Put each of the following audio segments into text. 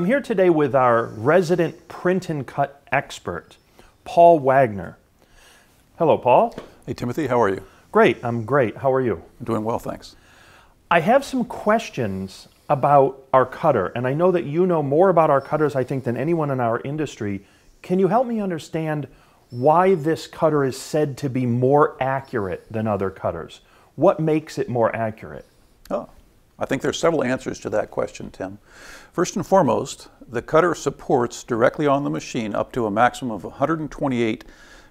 I'm here today with our resident print and cut expert, Paul Wagner. Hello, Paul. Hey, Timothy, how are you? Great, I'm great. How are you? I'm doing well, thanks. I have some questions about our cutter, and I know that you know more about our cutters, I think, than anyone in our industry. Can you help me understand why this cutter is said to be more accurate than other cutters? What makes it more accurate? Oh, I think there's several answers to that question, Tim. First and foremost, the cutter supports directly on the machine up to a maximum of 128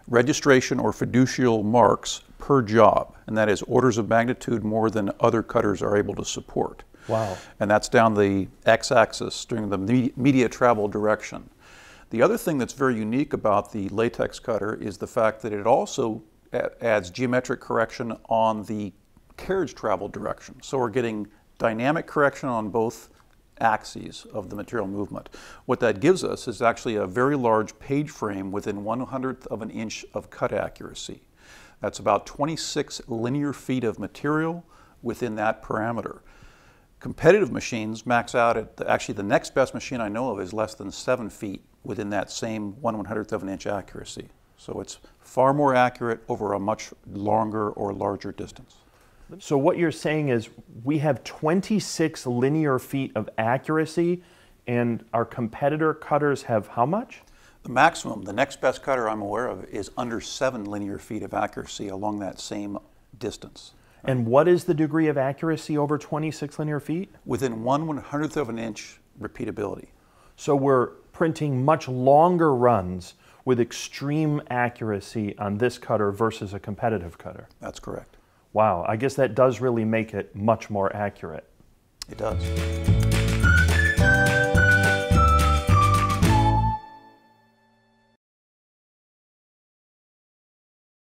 registration or fiducial marks per job, and that is orders of magnitude more than other cutters are able to support. Wow. And that's down the x-axis during the media travel direction. The other thing that's very unique about the latex cutter is the fact that it also adds geometric correction on the carriage travel direction. So we're getting dynamic correction on both axes of the material movement. What that gives us is actually a very large page frame within one hundredth of an inch of cut accuracy. That's about 26 linear feet of material within that parameter. Competitive machines max out at, the, actually the next best machine I know of is less than seven feet within that same one one hundredth of an inch accuracy. So it's far more accurate over a much longer or larger distance. So what you're saying is we have 26 linear feet of accuracy and our competitor cutters have how much? The maximum, the next best cutter I'm aware of is under seven linear feet of accuracy along that same distance. And what is the degree of accuracy over 26 linear feet? Within one one hundredth of an inch repeatability. So we're printing much longer runs with extreme accuracy on this cutter versus a competitive cutter. That's correct. Wow, I guess that does really make it much more accurate. It does.